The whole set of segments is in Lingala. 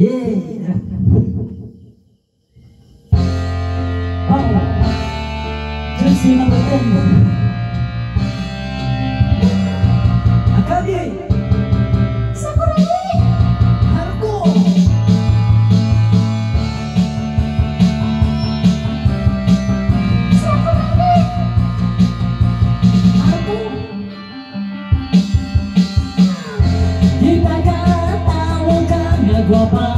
Yeah. Oh, just see my friend. Acabei. 我怕。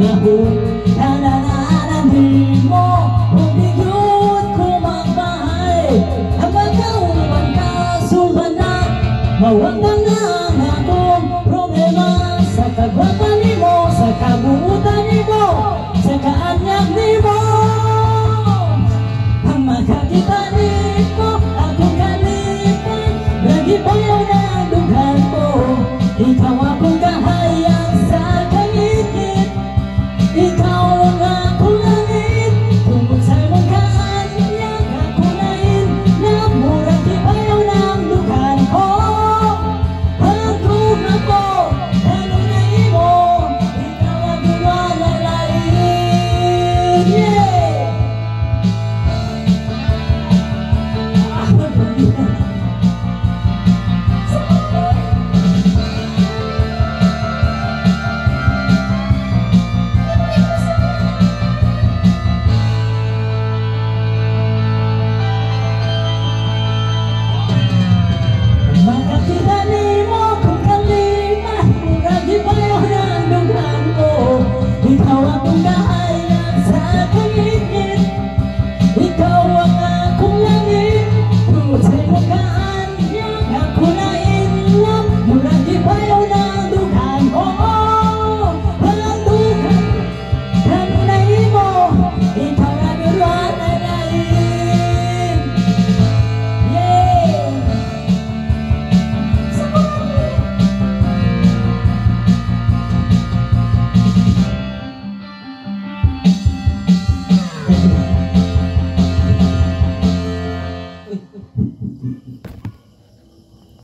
na rua